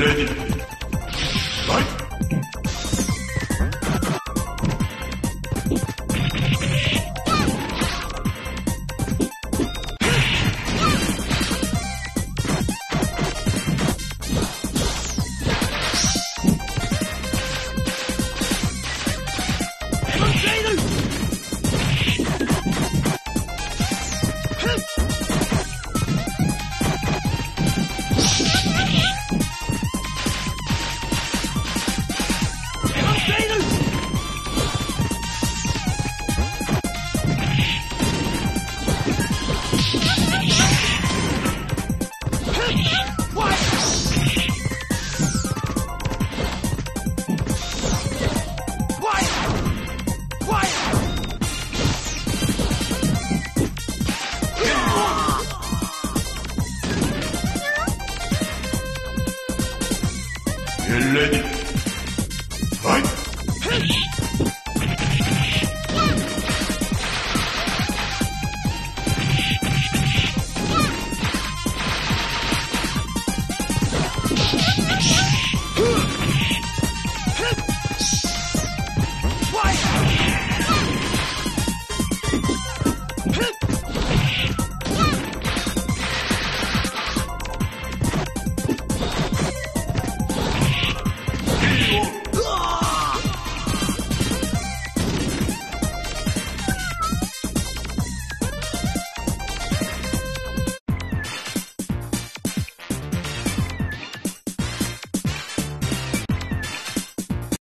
Blöde. le